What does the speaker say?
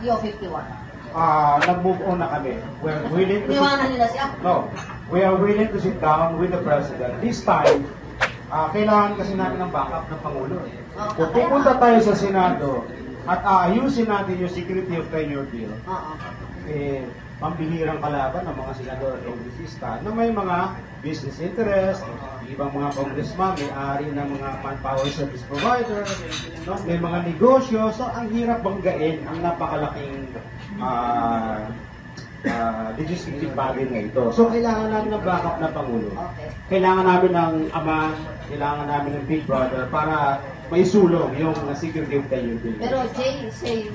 Yo 51. Ah, nag-move on na kami. We're willing to Iniwanan nila siya. No, we are willing to sit down with the President. This time, ah, kailangan kasi natin ng backup ng Pangulo. Oo, Kung pupunta tayo sa Senado at aayusin natin yung security of tenure bill, Oo. eh, pambihirang kalaban ng mga senador at kongresista na may mga business interest, ibang mga congressman, may ari ng mga manpower service provider, no? may mga negosyo, so ang hirap banggain ang napakalaking ah ah, legislative body na ito. So kailangan natin ng backup na Pangulo. Okay. Kailangan namin ng ama, kailangan namin ng big brother para maisulong yung security of bill. Pero Jay, say,